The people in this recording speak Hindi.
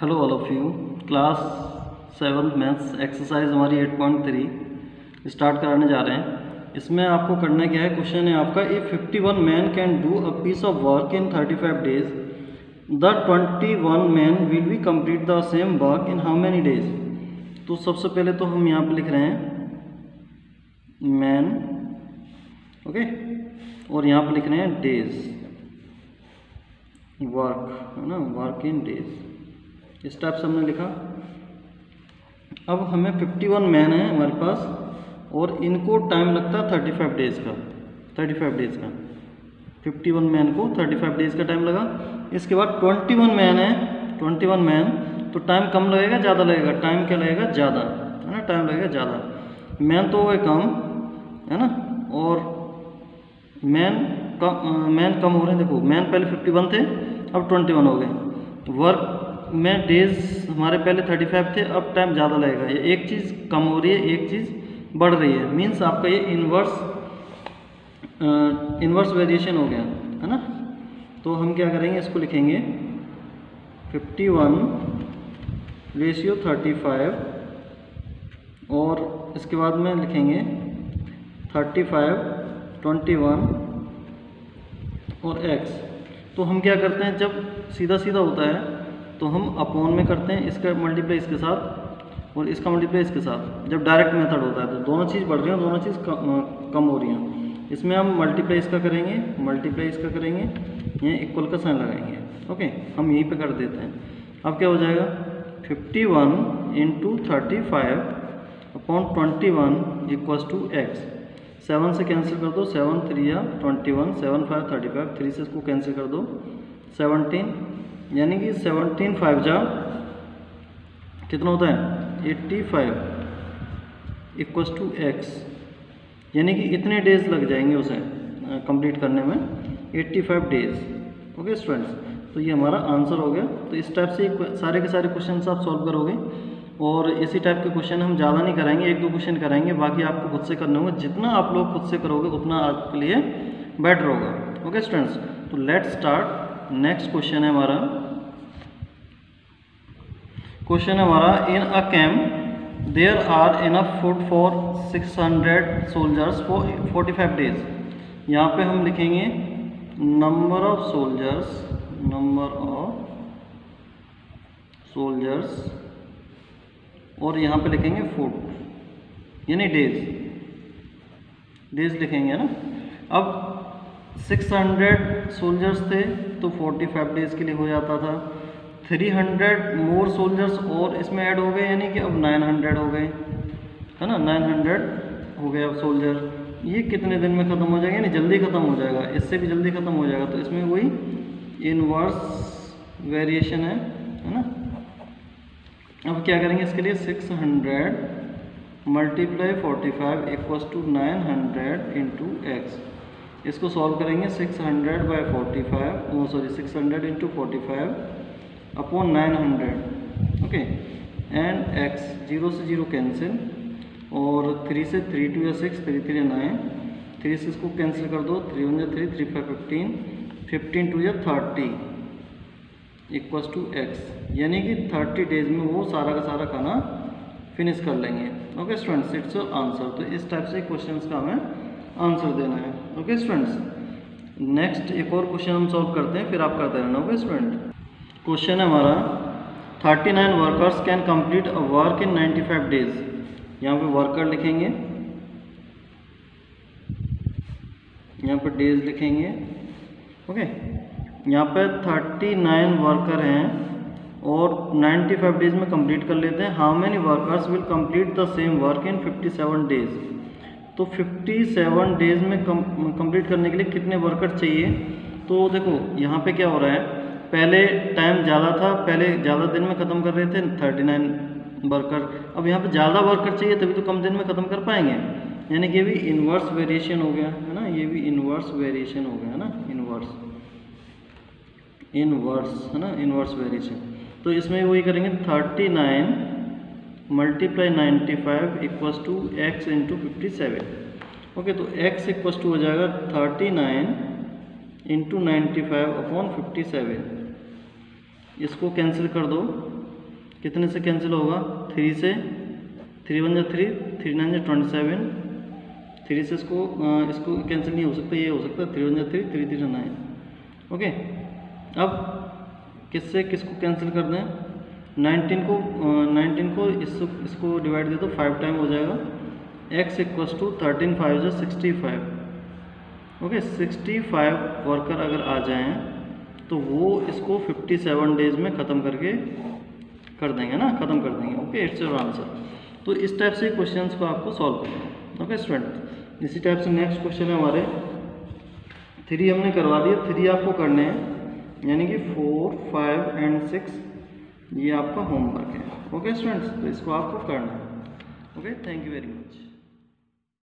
Hello all of you class seven maths exercise हमारी 8.3 स्टार्ट कराने जा रहे हैं। इसमें आपको करना क्या है क्वेश्चन है आपका if fifty one man can do a piece of work in 35 days the 21 man will be complete the same work in how many days तो सबसे पहले तो हम यहाँ पे लिख रहे हैं मैन ओके और यहाँ पे लिख रहे हैं डेज़ वर्क है ना? वर्क इन डेज़ इस टाइप से हमने लिखा। अब हमें 51 मैन है हमारे पास, और इनको टाइम लगता है 35 डेज़ का 35 डेज़ का। 51 मैन को 35 डेज़ का टाइम लगा। इसके बाद 21 मैन है 21 मैन तो टाइम कम लगेगा, ज़्यादा लगेगा? टाइम क्या लगेगा? ज़्यादा, है ना? टाइम लगेगा, ज़्यादा। मैन तो हो गए कम, है ना? और मैन कम मैन कम हो रहे हैं, देखो मैन पहले 51 थे, अब 21 हो गए। वर्क में डेज़ हमारे पहले 35 थे, अब टाइम ज़्यादा लगेगा। ये एक चीज़ कम हो रही है, एक चीज़ बढ़ रही है। मीन्स आपका ये इन्वर्स इन्वर्स वेरिएशन हो गया, है ना? तो हम क्या करेंगे, इसको लिखेंगे। 51 रेशियो 35 और इसके बाद में लिखेंगे 35 21 और x तो हम क्या करते हैं, जब सीधा सीधा होता है तो हम अपॉन में करते हैं इसका मल्टीप्लाई इसके साथ और इसका मल्टीप्लाई इसके साथ। जब डायरेक्ट मेथड होता है तो दोनों चीज़ बढ़ रही हैं दोनों चीज़ कम, हो रही हैं। इसमें हम मल्टीप्लाई इसका करेंगे मल्टीप्लाई इसका करेंगे यहाँ इक्वल का साइन लगाएँगे। ओके हम यहीं पे कर देते हैं। अब क्या हो जाएगा? 51 one into thirty five upon twenty one equals to x seven से कैंसिल कर दो सेवन थ्री या twenty one seven five thirty five three से इसको कैंसिल कर दो। सेवनटीन यानी कि सेवनटीन फाइव जा, कितना होता है? Eighty five equals to x यानी कि इतने डेज़ लग जाएँगे उसे कंप्लीट करने में 85 डेज़ ओके स्टूडेंट्स तो ये हमारा आंसर हो गया। तो इस टाइप से सारे के सारे क्वेश्चन आप सॉल्व करोगे। और इसी टाइप के क्वेश्चन हम ज़्यादा नहीं कराएँगे, एक दो क्वेश्चन कराएँगे, बाकी आपको खुद से करने होंगे। जितना आप लोग खुद से करोगे, उतना आपके लिए बेटर होगा। ओके स्टूडेंट्स तो लेट स्टार्ट नेक्स्ट क्वेश्चन है हमारा। क्वेश्चन है हमारा in a camp there are enough food for 600 soldiers for 45 days यहाँ पे हम लिखेंगे number of soldiers number of soldiers और यहाँ पे लिखेंगे फ़ूड यानी डेज़ डेज़ लिखेंगे ना? अब 600 सोल्जर्स थे तो 45 डेज़ के लिए हो जाता था। 300 मोर सोल्जर्स और इसमें ऐड हो गए, यानी कि अब 900 हो गए। है ना? 900 हो गए अब सोल्जर ये कितने दिन में ख़त्म हो जाएगा? यानी जल्दी ख़त्म हो जाएगा। इससे भी जल्दी ख़त्म हो जाएगा। तो इसमें वही इनवर्स वेरिएशन है है ना? अब क्या करेंगे इसके लिए? 600 hundred multiply forty five equals to nine hundred into x इसको सॉल्व करेंगे 600 hundred by forty five sorry six hundred into forty five upon nine hundred okay and x zero से ज़ीरो कैंसिल और थ्री से थ्री टू या six three three nine three से इसको कैंसिल कर दो थ्री वन या three three five fifteen fifteen two या थर्टी इक्वस टू एक्स यानी कि थर्टी डेज़ में वो सारा का सारा खाना फिनिश कर लेंगे ओके स्टूडेंट्स इट्स आंसर तो इस टाइप से क्वेश्चन का हमें आंसर देना है। ओके स्टूडेंट्स नेक्स्ट एक और क्वेश्चन हम सॉल्व करते हैं, फिर आप करते रहना ओके स्टूडेंट क्वेश्चन है हमारा 39 workers can complete a work in 95 days यहाँ पे वर्कर लिखेंगे। यहाँ पे डेज़ लिखेंगे। ओके यहाँ पे 39 वर्कर हैं और 95 डेज़ में कंप्लीट कर लेते हैं। How many workers will complete the same work in 57 days तो 57 डेज़ में कंप्लीट करने के लिए कितने वर्कर चाहिए? तो देखो, यहाँ पे क्या हो रहा है? पहले टाइम ज़्यादा था, पहले ज़्यादा दिन में ख़त्म कर रहे थे 39 वर्कर अब यहाँ पे ज़्यादा वर्कर चाहिए, तभी तो कम दिन में ख़त्म कर पाएँगे। यानी कि ये भी इन्वर्स वेरिएशन हो गया, है ना? ये भी इन्वर्स वेरिएशन हो गया, है ना? इन्वर्स इनवर्स है ना? इनवर्स वेरिएशन तो इसमें वही करेंगे 39 multiply ninety five equals to x into fifty seven okay तो x इक्वस टू हो जाएगा 39 into ninety five upon fifty seven इसको कैंसिल कर दो। कितने से कैंसिल होगा? थ्री से। थ्री वन जो थ्री थ्री नाइन जो ट्वेंटी सेवन थ्री से इसको इसको कैंसिल नहीं हो सकता, ये हो सकता है थ्री वन जो three three three nine okay अब किससे किसको कैंसिल कर दें नाइनटीन को नाइनटीन को इस, इसको डिवाइड दे तो फाइव टाइम हो जाएगा। X equals to thirteen five जो sixty five okay sixty five worker अगर आ जाएँ तो वो इसको फिफ्टी सेवन डेज़ में ख़त्म करके कर देंगे ना, ख़त्म कर देंगे। ओके इट्स योर आंसर तो इस टाइप से क्वेश्चंस को आपको सॉल्व करना है। ओके स्टूडेंट इसी टाइप से नेक्स्ट क्वेश्चन है हमारे। थ्री हमने करवा दिया थ्री आपको करने हैं। यानी कि फोर फाइव एंड सिक्स ये आपका होमवर्क है। ओके स्टूडेंट्स तो इसको आपको करना है। Okay thank you very much